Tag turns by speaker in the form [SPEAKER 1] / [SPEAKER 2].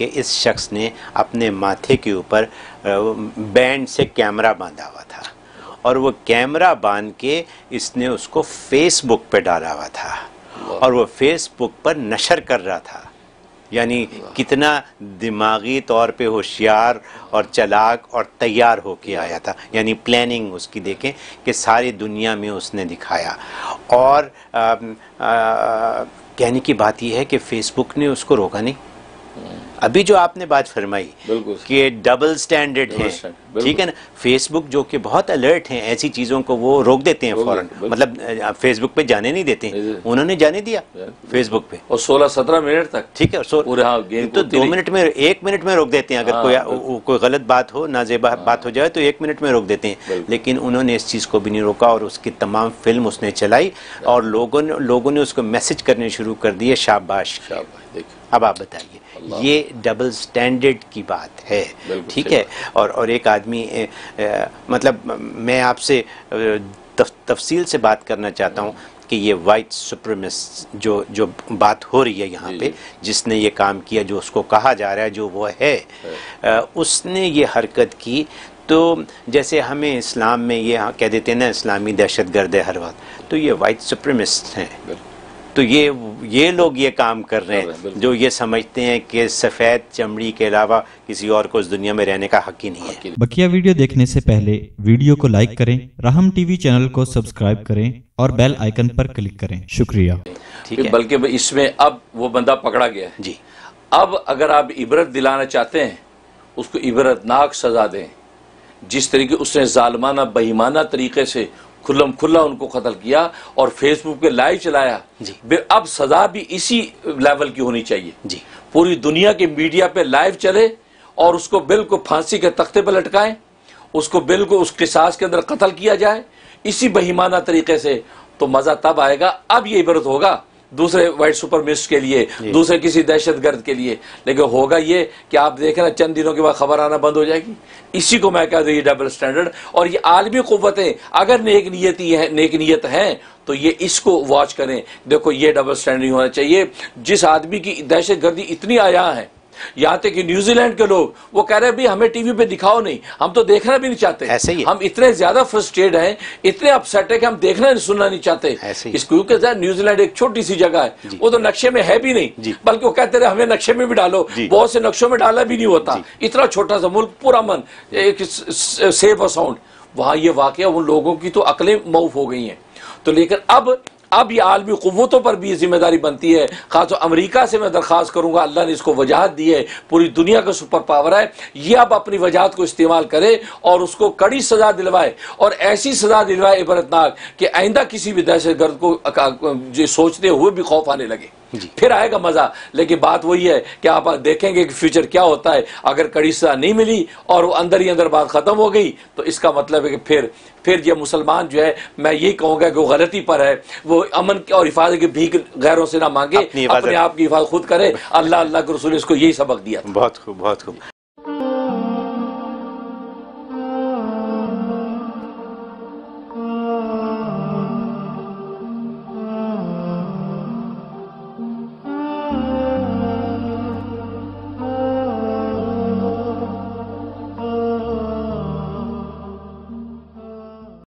[SPEAKER 1] کہ اس شخص نے اپنے ماتھے کے اوپر بینڈ سے کیمرہ باندھا ہوا تھا۔ اور وہ کیمرہ باندھ کے اس نے اس کو فیس بک پہ ڈالا ہوا تھا۔ اور وہ فیس بک پر نشر کر رہا تھا۔ یعنی کتنا دماغی طور پہ ہوشیار اور چلاک اور تیار ہو کے آیا تھا۔ یعنی پلاننگ اس کی دیکھیں کہ ساری دنیا میں اس نے دکھایا۔ اور کہنے کی بات یہ ہے کہ فیس بک نے اس کو روکا نہیں۔ ابھی جو آپ نے بات فرمائی کہ ڈبل سٹینڈرڈ ہیں ٹھیک ہے نا؟ فیس بک جو کہ بہت الرٹ ہیں ایسی چیزوں کو وہ روک دیتے ہیں فوراً۔ مطلب فیس بک پہ جانے نہیں دیتے۔ ہیں انہوں نے جانے دیا فیس بک پہ۔
[SPEAKER 2] اور سولہ سترہ منٹ تک۔
[SPEAKER 1] ٹھیک ہے تو دو منٹ میں ایک منٹ میں روک دیتے ہیں۔ اگر کوئی کوئی غلط بات ہو نازیبا بات ہو جائے تو ایک منٹ میں روک دیتے ہیں۔ لیکن انہوں نے اس چیز کو بھی نہیں روکا اور اس کی تمام فلم اس نے چلائی۔ اور لوگوں نے لوگوں نے اس کو میسج کرنے شروع کر دیے شاباش۔ اب آپ بتائیے یہ ڈبل سٹینڈرڈ کی بات ہے۔ ٹھیک ہے؟ اور اور ایک آدمی مطلب میں آپ سے تفصیل سے بات کرنا چاہتا ہوں کہ یہ وائٹ سپرمس جو جو بات ہو رہی ہے یہاں پہ جس نے یہ کام کیا جو اس کو کہا جا رہا ہے جو وہ ہے اس نے یہ حرکت کی۔ تو جیسے ہمیں اسلام میں یہ کہہ دیتے ہیں نا اسلامی دہشت گرد ہے ہر وقت تو یہ وائٹ سپرمسٹ ہیں۔ تو یہ یہ لوگ یہ کام کر رہے ہیں جو یہ سمجھتے ہیں کہ سفید چمڑی کے علاوہ کسی اور کو اس دنیا میں رہنے کا حق ہی نہیں ہے۔
[SPEAKER 3] بکیا ویڈیو دیکھنے سے پہلے ویڈیو کو لائک کریں رحم ٹی وی چینل کو سبسکرائب کریں اور بیل آئیکن پر کلک کریں۔ شکریہ۔
[SPEAKER 2] بلکہ اس میں اب وہ بندہ پکڑا گیا ہے۔
[SPEAKER 1] جی۔
[SPEAKER 2] اب اگر آپ عبرت دلانا چاہتے ہیں اس کو عبرت ناک سزا دیں۔ جس طریقے اس نے ظالمانہ بہیمانہ طریقے سے کھلم کھلا ان کو قتل کیا اور فیس بک پہ لائیو چلایا۔
[SPEAKER 1] جی۔
[SPEAKER 2] اب سزا بھی اسی لیول کی ہونی چاہیے۔
[SPEAKER 1] جی۔
[SPEAKER 2] پوری دنیا کے میڈیا پہ لائیو چلے اور اس کو بالکل پھانسی کے تختے پہ لٹکائیں اس کو بالکل اس قصاص کے اندر قتل کیا جائے۔ اسی بہیمانہ طریقے سے تو مزہ تب آئے گا۔ اب یہ عبرت ہوگا۔ دوسرے وائٹ سپر مسٹ کے لیے جی۔ دوسرے کسی دہشت گرد کے لیے۔ لیکن ہوگا یہ کہ آپ دیکھیں نا چند دنوں کے بعد خبر آنا بند ہو جائے گی۔ اسی کو میں کہہ دوں یہ ڈبل سٹینڈرڈ اور یہ عالمی قوتیں اگر نیک نیتی ہے نیک نیت ہیں تو یہ اس کو واچ کریں۔ دیکھو یہ ڈبل سٹینڈرڈ ہونا چاہیے۔ جس آدمی کی دہشت گردی اتنی آیا ہے یہاں تک کہ نیوزی لینڈ کے لوگ وہ کہہ رہے ہیں ہمیں ٹی وی پہ دکھاؤ نہیں ہم تو دیکھنا بھی نہیں چاہتے۔
[SPEAKER 1] ایسے ہی
[SPEAKER 2] ہم اتنے زیادہ فرسٹریڈ ہیں اتنے اپسیٹ ہے کہ ہم دیکھنا نہیں سننا نہیں چاہتے۔ اس کیونکہ نیوزی لینڈ ایک چھوٹی سی جگہ ہے جی۔ وہ تو نقشے میں ہے بھی نہیں
[SPEAKER 1] جی۔
[SPEAKER 2] بلکہ وہ کہتے رہے ہمیں نقشے میں بھی ڈالو۔ جی۔ بہت سے نقشوں میں ڈالا بھی نہیں ہوتا۔ اتنا چھوٹا سا ملک پورا من ایک سیف اور ساؤنڈ وہاں یہ واقعہ ان لوگوں کی تو عقلیں موف ہو گئی ہیں۔ تو لیکن اب اب یہ عالمی قوتوں پر بھی یہ ذمہ داری بنتی ہے۔ خاص طور امریکہ سے میں درخواست کروں گا، اللہ نے اس کو وجاہت دی ہے، پوری دنیا کا سپر پاور ہے۔ یہ اب اپنی وجاہت کو استعمال کرے اور اس کو کڑی سزا دلوائے۔ اور ایسی سزا دلوائے عبرتناک کہ آئندہ کسی بھی دہشت گرد کو سوچتے ہوئے بھی خوف آنے لگے۔ پھر آئے گا مزہ۔ لیکن بات وہی ہے کہ آپ دیکھیں گے کہ فیوچر کیا ہوتا ہے۔ اگر کڑی سزا نہیں ملی اور وہ اندر ہی اندر بات ختم ہو گئی تو اس کا مطلب ہے کہ پھر پھر یہ مسلمان جو ہے میں یہی کہوں گا کہ وہ غلطی پر ہے۔ وہ امن اور حفاظت کی بھیک غیروں سے نہ مانگے اپنے آپ کی حفاظت خود کرے۔ اللہ اللہ کے رسول اس کو یہی سبق دیا
[SPEAKER 1] بہت خوب بہت خوب۔